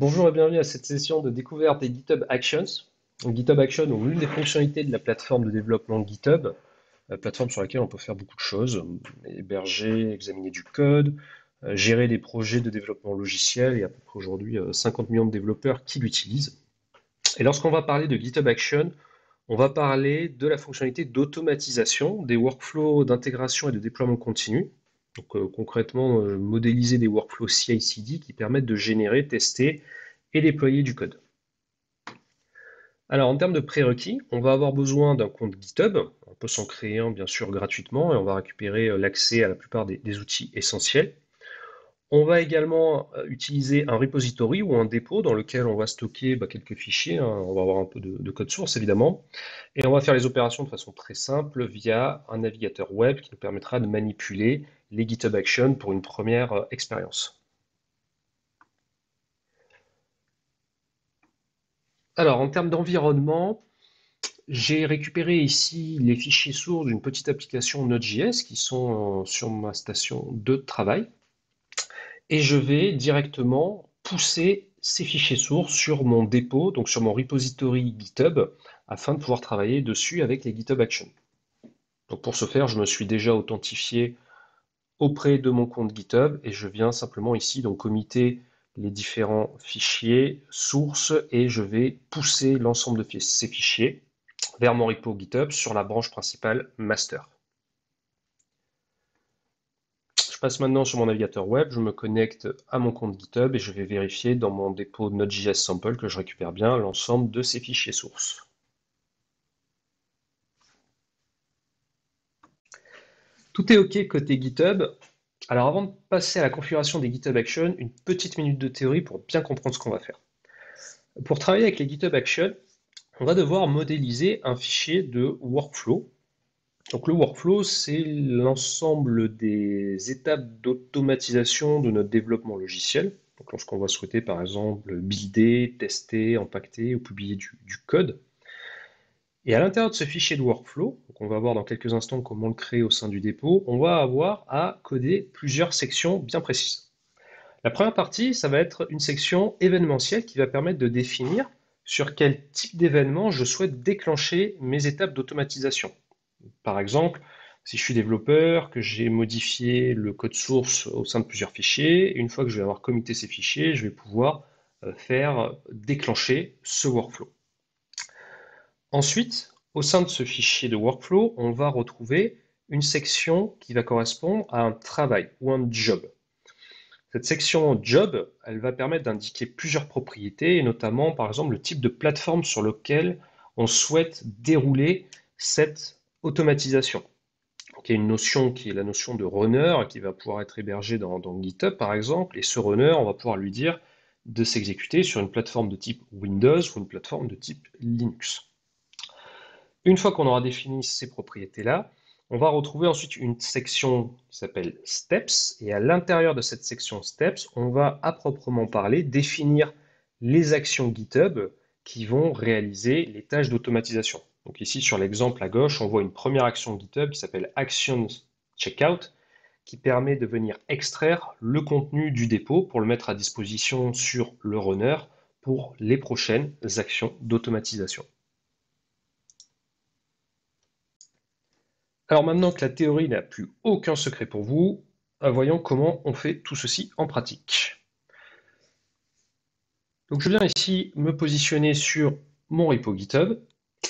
Bonjour et bienvenue à cette session de découverte des GitHub Actions. GitHub Actions, donc l'une des fonctionnalités de la plateforme de développement GitHub, la plateforme sur laquelle on peut faire beaucoup de choses, héberger, examiner du code, euh, gérer des projets de développement logiciel. A à peu près aujourd'hui 50 euh, millions de développeurs qui l'utilisent. Et lorsqu'on va parler de GitHub Actions, on va parler de la fonctionnalité d'automatisation des workflows d'intégration et de déploiement continu. Donc concrètement, euh, modéliser des workflows CI/CD qui permettent de générer, tester et déployer du code. Alors en termes de prérequis, on va avoir besoin d'un compte GitHub. On peut s'en créer un bien sûr gratuitement et on va récupérer euh, l'accès à la plupart des, outils essentiels. On va également utiliser un repository ou un dépôt dans lequel on va stocker bah, quelques fichiers. Hein. On va avoir un peu de, de, code source évidemment. Et on va faire les opérations de façon très simple via un navigateur web qui nous permettra de manipuler les GitHub Actions pour une première euh, expérience. Alors, en termes d'environnement, j'ai récupéré ici les fichiers sources d'une petite application Node.js qui sont euh, sur ma station de travail. Et je vais directement pousser ces fichiers sources sur mon dépôt, donc sur mon repository GitHub, afin de pouvoir travailler dessus avec les GitHub Actions. Donc pour ce faire, je me suis déjà authentifié auprès de mon compte GitHub et je viens simplement ici donc committer les différents fichiers sources et je vais pousser l'ensemble de ces fichiers vers mon repo GitHub sur la branche principale master. Je passe maintenant sur mon navigateur web, je me connecte à mon compte GitHub et je vais vérifier dans mon dépôt Node.js sample que je récupère bien l'ensemble de ces fichiers sources. Tout est OK côté GitHub. Alors avant de passer à la configuration des GitHub Actions, une petite minute de théorie pour bien comprendre ce qu'on va faire. Pour travailler avec les GitHub Actions, on va devoir modéliser un fichier de workflow. Donc le workflow, c'est l'ensemble des étapes d'automatisation de notre développement logiciel. Donc lorsqu'on va souhaiter par exemple builder, tester, impacter ou publier du code. Et à l'intérieur de ce fichier de workflow, on va voir dans quelques instants comment le créer au sein du dépôt, on va avoir à coder plusieurs sections bien précises. La première partie, ça va être une section événementielle qui va permettre de définir sur quel type d'événement je souhaite déclencher mes étapes d'automatisation. Par exemple, si je suis développeur, que j'ai modifié le code source au sein de plusieurs fichiers, une fois que je vais avoir commité ces fichiers, je vais pouvoir euh, faire déclencher ce workflow. Ensuite, au sein de ce fichier de workflow, on va retrouver une section qui va correspondre à un travail ou un job. Cette section job, elle va permettre d'indiquer plusieurs propriétés, et notamment par exemple le type de plateforme sur lequel on souhaite dérouler cette automatisation. y a une notion qui est la notion de runner qui va pouvoir être hébergée dans, dans GitHub par exemple, et ce runner, on va pouvoir lui dire de s'exécuter sur une plateforme de type Windows ou une plateforme de type Linux. Une fois qu'on aura défini ces propriétés-là, on va retrouver ensuite une section qui s'appelle Steps, et à l'intérieur de cette section Steps, on va à proprement parler définir les actions GitHub qui vont réaliser les tâches d'automatisation. Donc ici, sur l'exemple à gauche, on voit une première action GitHub qui s'appelle Actions Checkout, qui permet de venir extraire le contenu du dépôt pour le mettre à disposition sur le runner pour les prochaines actions d'automatisation. Alors maintenant que la théorie n'a plus aucun secret pour vous, euh, voyons comment on fait tout ceci en pratique. Donc je viens ici me positionner sur mon repo GitHub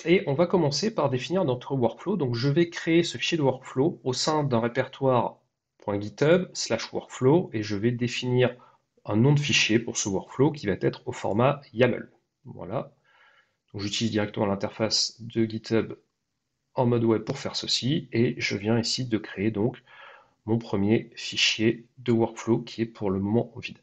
et on va commencer par définir notre workflow. Donc je vais créer ce fichier de workflow au sein d'un répertoire .github slash workflow et je vais définir un nom de fichier pour ce workflow qui va être au format YAML. Voilà. J'utilise directement l'interface de GitHub en mode web pour faire ceci et je viens ici de créer donc mon premier fichier de workflow qui est pour le moment vide.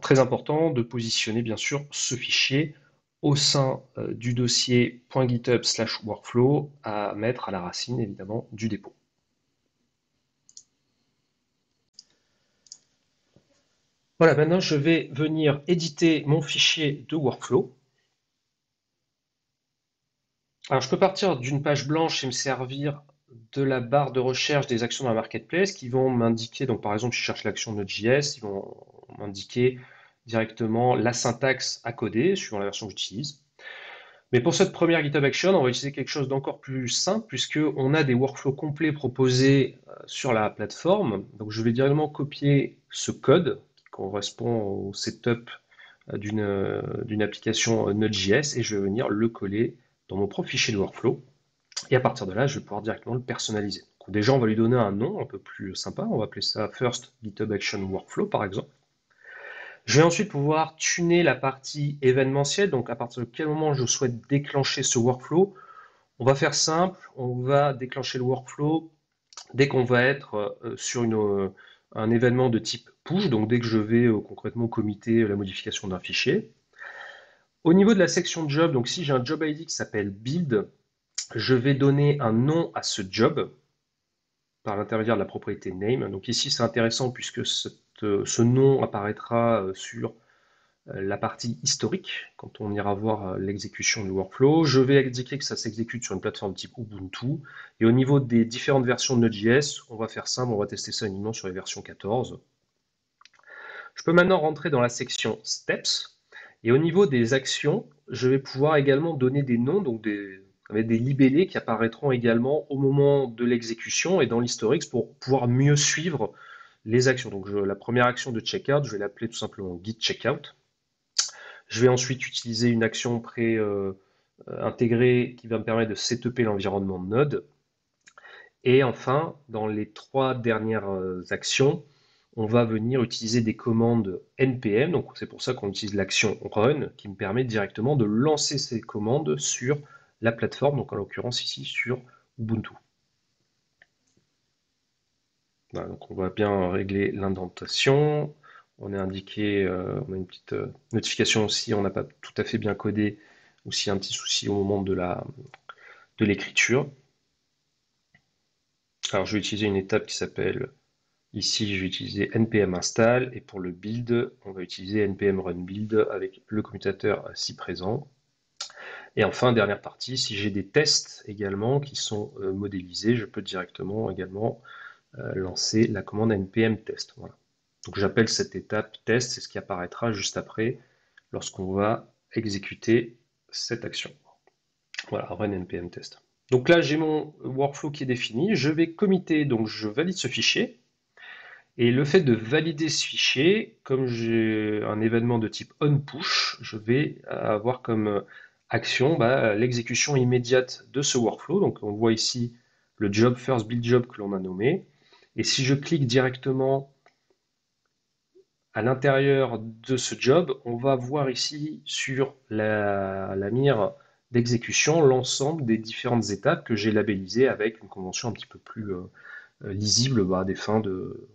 Très important de positionner bien sûr ce fichier au sein euh, du dossier .github slash workflow à mettre à la racine évidemment du dépôt. Voilà, maintenant je vais venir éditer mon fichier de workflow. Alors, je peux partir d'une page blanche et me servir de la barre de recherche des actions dans la marketplace qui vont m'indiquer, donc par exemple, je cherche l'action Node.js, ils vont m'indiquer directement la syntaxe à coder suivant la version que j'utilise. Mais pour cette première GitHub Action, on va utiliser quelque chose d'encore plus simple puisqu'on a des workflows complets proposés euh, sur la plateforme. Donc je vais directement copier ce code qui correspond au setup euh, euh, d'une application Node.js et je vais venir le coller dans mon propre fichier de workflow. Et à partir de là, je vais pouvoir directement le personnaliser. Donc déjà, on va lui donner un nom un peu plus sympa. On va appeler ça First GitHub Action Workflow, par exemple. Je vais ensuite pouvoir tuner la partie événementielle, donc à partir de quel moment je souhaite déclencher ce workflow? On va faire simple, on va déclencher le workflow dès qu'on va être euh, sur euh, un événement de type push, donc dès que je vais euh, concrètement committer la modification d'un fichier. Au niveau de la section job, donc si j'ai un job ID qui s'appelle build, je vais donner un nom à ce job par l'intermédiaire de la propriété name. Donc ici c'est intéressant puisque ce nom apparaîtra euh, sur euh, la partie historique quand on ira voir euh, l'exécution du workflow. Je vais indiquer que ça s'exécute sur une plateforme type Ubuntu. Et au niveau des différentes versions de Node.js, on va faire simple, on va tester ça uniquement sur les versions 14. Je peux maintenant rentrer dans la section Steps. Et au niveau des actions, je vais pouvoir également donner des noms, donc des, avec des libellés qui apparaîtront également au moment de l'exécution et dans l'historique pour pouvoir mieux suivre les actions. Donc la première action de checkout, je vais l'appeler tout simplement git checkout. Je vais ensuite utiliser une action pré-intégrée euh, qui va me permettre de setuper l'environnement de Node. Et enfin, dans les trois dernières euh, actions, on va venir utiliser des commandes npm. Donc c'est pour ça qu'on utilise l'action run qui me permet directement de lancer ces commandes sur la plateforme, donc en l'occurrence ici sur Ubuntu. Donc on va bien régler l'indentation. On est indiqué, euh, on a une petite euh, notification aussi, on n'a pas tout à fait bien codé, ou un petit souci au moment de l'écriture. Alors je vais utiliser une étape qui s'appelle, ici je vais utiliser npm install, et pour le build, on va utiliser npm run build avec le commutateur ci présent. Et enfin, dernière partie, si j'ai des tests également qui sont euh, modélisés, je peux directement également lancer la commande npm test. Donc j'appelle cette étape test, c'est ce qui apparaîtra juste après lorsqu'on va exécuter cette action. Voilà, run npm test. Donc là, j'ai mon workflow qui est défini. Je vais committer, donc je valide ce fichier. Et le fait de valider ce fichier, comme j'ai un événement de type onPush, je vais avoir comme action, bah, l'exécution immédiate de ce workflow. Donc on voit ici le job first build job que l'on a nommé. Et si je clique directement à l'intérieur de ce job, on va voir ici sur la, mire d'exécution l'ensemble des différentes étapes que j'ai labellisées avec une convention un petit peu plus euh, euh, lisible bah, à des fins de,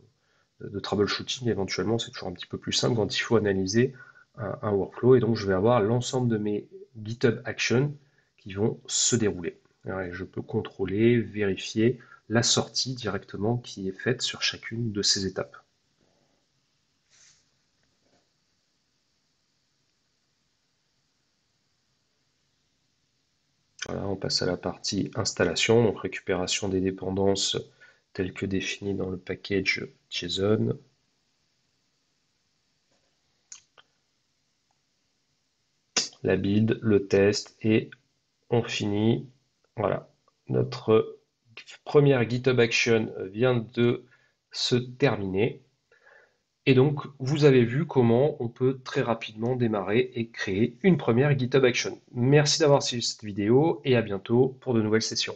de troubleshooting éventuellement. C'est toujours un petit peu plus simple quand il faut analyser un, workflow et donc je vais avoir l'ensemble de mes GitHub Actions qui vont se dérouler. je peux contrôler, vérifier la sortie directement qui est faite sur chacune de ces étapes. Voilà, on passe à la partie installation, donc récupération des dépendances telles que définies dans le package JSON. la build, le test et on finit. Voilà, notre première GitHub Action vient de se terminer. Et donc, vous avez vu comment on peut très rapidement démarrer et créer une première GitHub Action. Merci d'avoir suivi cette vidéo et à bientôt pour de nouvelles sessions.